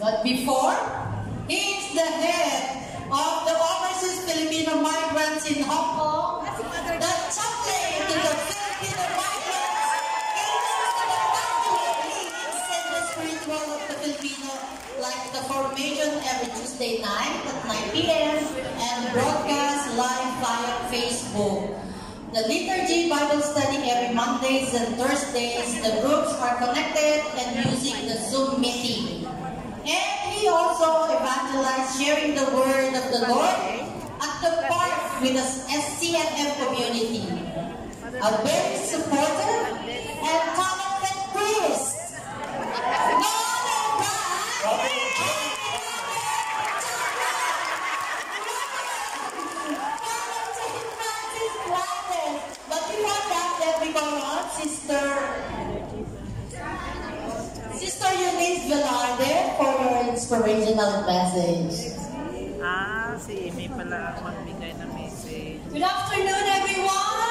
But before, he is the head of the overseas Filipino migrants in Hong Kong, the chaplain to the Filipino migrants, the of the like the formation every Tuesday night The liturgy Bible study every Mondays and Thursdays. The groups are connected and using the Zoom meeting. And we also evangelize sharing the word of the Lord at the park with the SCFM community. A very supportive and message. Ah, si Amy pala ang magbigay ng message. Good afternoon, everyone.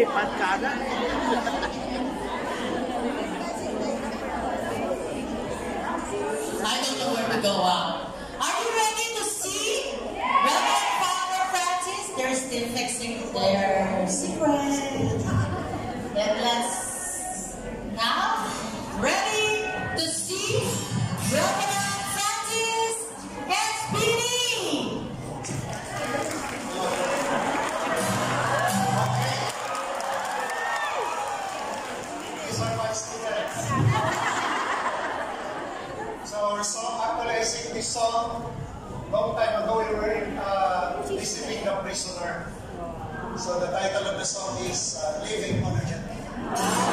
I don't know where to go. Are you ready to see Reverend Father Francis? They're still fixing their secret. Let's song long time ago we were uh, visiting the prisoner. So the title of the song is uh, Living on a Jet.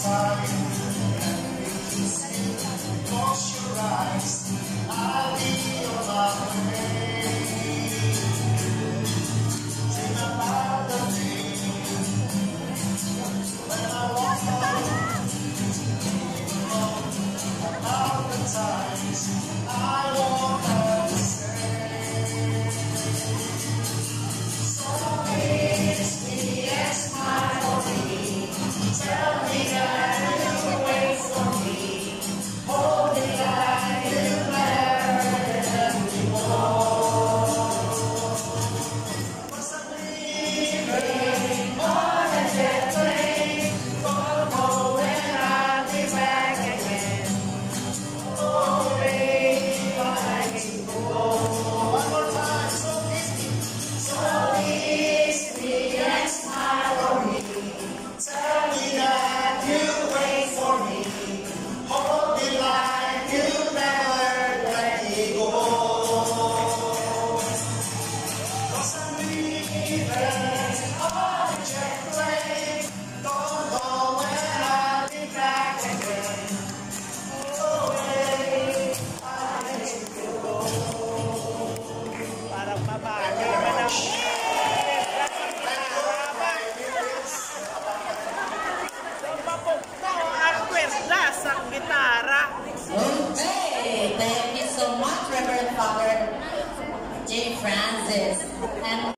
sorry.